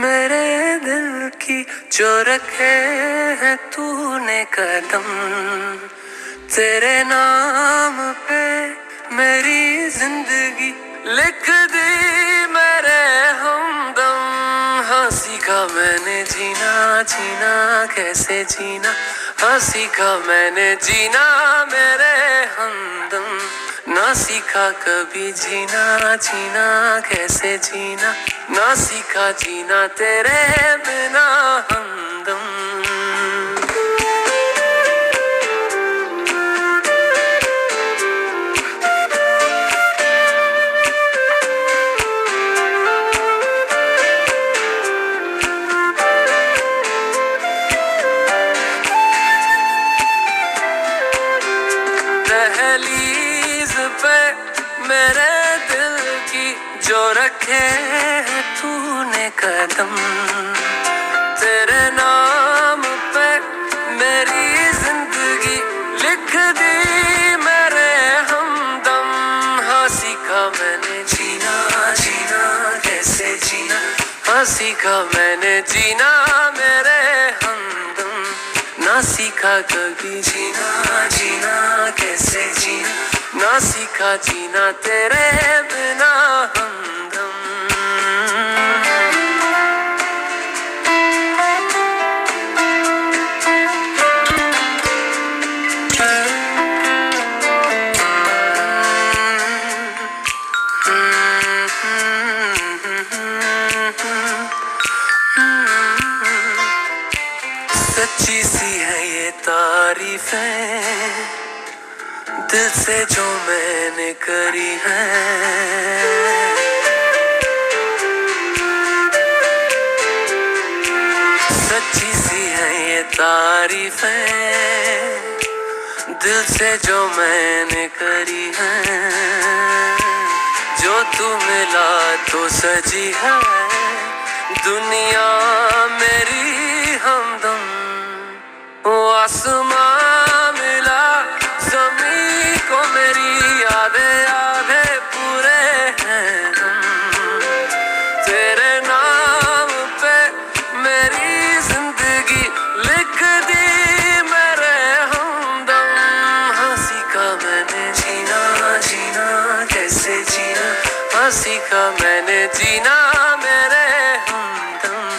मेरे दिल की जो रखे हैं तूने कदम। तेरे नाम पे मेरी ज़िंदगी लिख दी मेरे हमदम। हँसी का मैंने जीना जीना, कैसे जीना? हँसी का मैंने जीना मेरे हमदम। सीखा कभी जीना जीना कैसे जीना? ना सीखा जीना तेरे बिना हमदम जो रखे तूने कदम, तेरे नाम पे मेरी ज़िंदगी लिख दी मेरे हमदम। हाँ सीखा मैंने जीना जीना, कैसे जीना? हाँ सीखा मैंने जीना मेरे हमदम। ना सीखा कभी जीना जीना, कैसे जीना? ना सीखा जीना तेरे बिना हमदम। सच्ची सी है ये तारीफें। दिल से जो मैंने करी है। सच्ची सी है ये तारीफें दिल से जो मैंने करी है। जो तू मिला तो सजी है। दुनिया मेरी हमदम, वो आसमां का मैंने, जीना मेरे हमदम।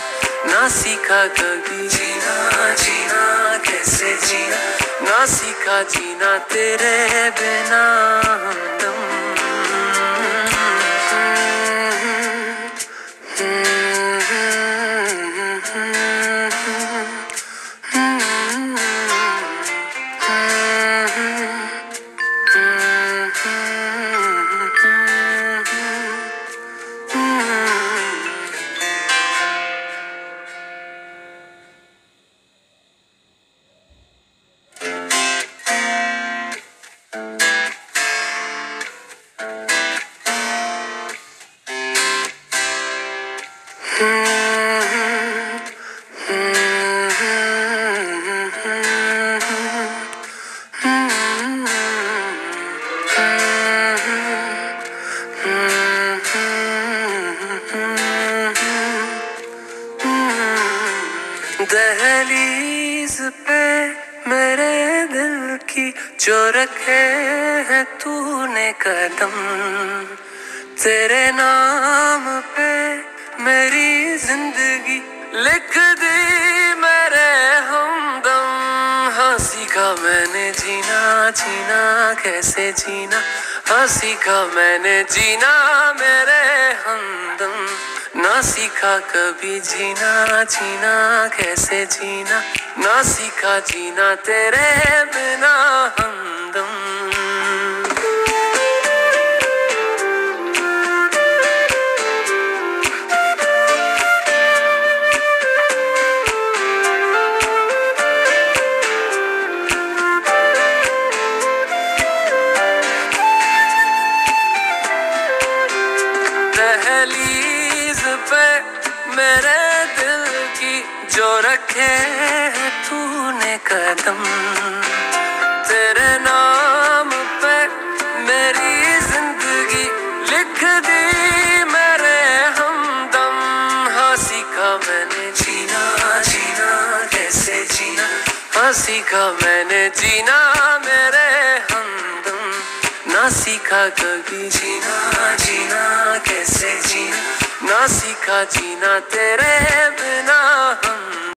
ना सीखा कभी। जीना जीना, कैसे जीना? ना सीखा जीना तेरे बिना। की जो रखे हैं तूने कदम। तेरे नाम पे मेरी ज़िंदगी लिख दी मेरे हमदम। हाँ सीखा मैंने जीना जीना, कैसे जीना? हाँ सीखा मैंने जीना मेरे ना सीखा कभी जीना जीना कैसे जीना? ना सीखा जीना तेरे बिना हमदम मेरे दिल की जो रखे तूने कदम। तेरे नाम पे मेरी ज़िंदगी लिख दी मेरे हमदम। हँसी का मैंने जीना जीना, कैसे जीना? हँसी का मैंने जीना मेरे हमदम। ना सीखा कभी जीना जीना, कैसे जीना? ना सीखा जीना तेरे बिना।